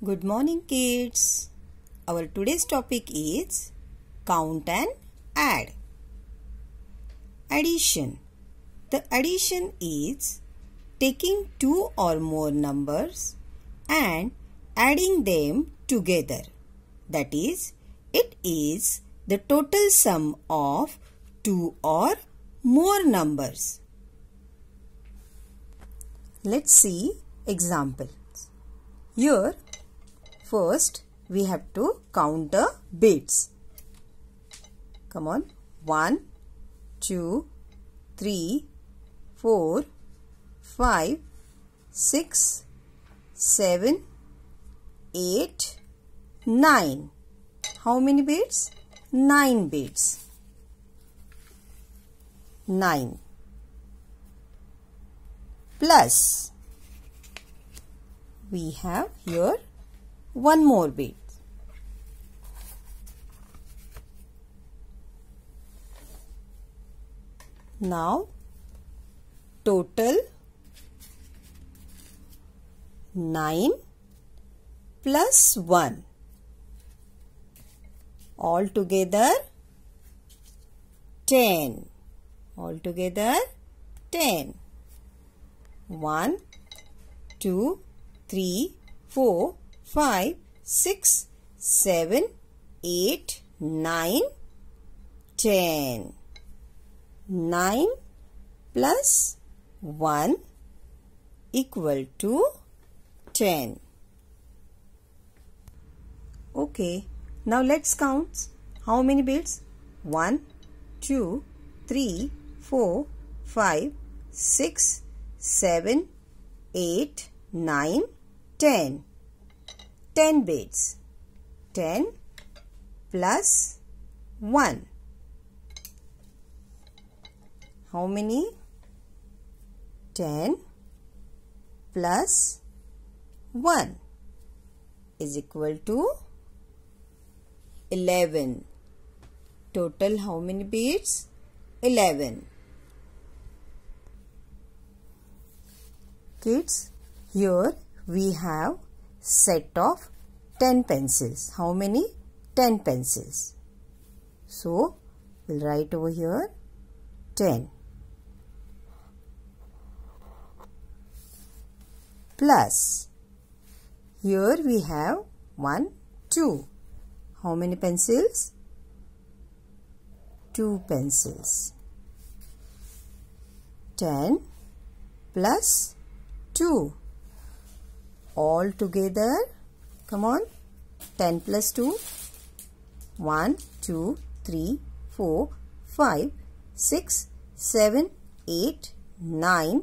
Good morning, kids. Our today's topic is count and add. Addition. The addition is taking two or more numbers and adding them together. That is, it is the total sum of two or more numbers. Let's see examples. Here, first we have to count the bits. Come on. 1, 2, 3, 4, 5, 6, 7, 8, 9. How many bits? 9 bits. 9 plus we have here one more bit now total 9 plus 1 all together 10 all together 10 1 2 3 4 5 6 7 8 9 10 9 plus 1 equal to 10. Okay, now let's count. How many bits? 1, 2, 3, 4, 5, 6, 7, 8, 9, 10. 10 bits. 10 plus 1. How many? 10 plus 1 is equal to 11. Total how many bits? 11. Kids, here we have set of 10 pencils. How many? 10 pencils. So, we'll write over here 10 plus here we have 1 2 how many pencils 2 pencils 10 plus 2 all together come on 10 plus 2 1 2 3 4 5 6 7 8 9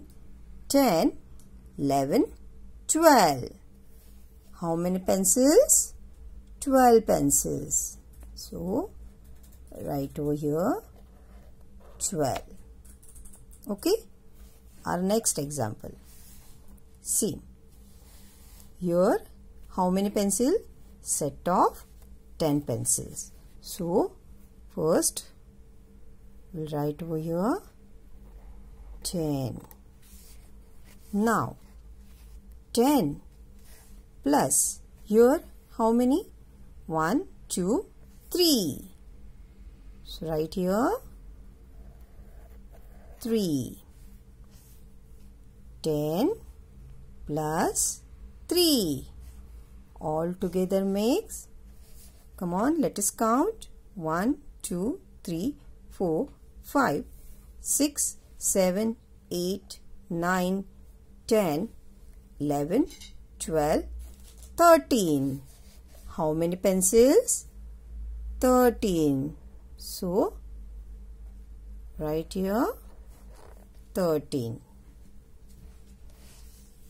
10 11 12. How many pencils? 12 pencils. So, right over here 12. Okay. Our next example. See. Here, how many pencils? Set of 10 pencils. So, first, we'll write over here 10. Now, 10 plus here how many 1 2 3 so right here 3 10 plus 3 all together makes come on let us count 1 2 3 4 5 6 7 8 9 10 11, 12, 13. How many pencils? 13. So, right here 13.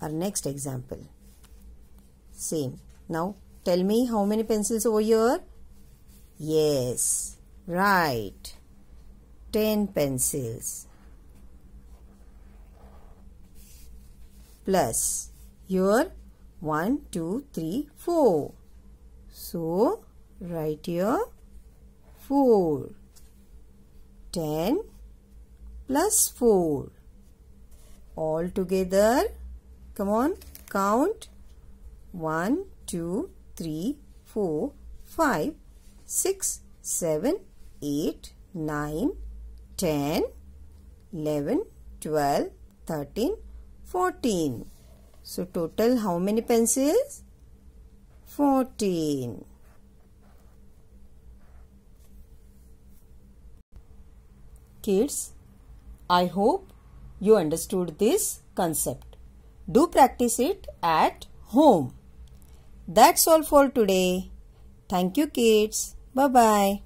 Our next example. Same. Now, tell me how many pencils over here? Yes, right. 10 pencils. Plus here 1, 2, 3, 4. So, write here 4. 10 plus 4. All together, come on, count. 1, 2, 3, 4, 5, 6, 7, 8, 9, 10, 11, 12, 13, 14. So total how many pencils? 14. Kids, I hope you understood this concept. Do practice it at home. That's all for today. Thank you kids. Bye bye.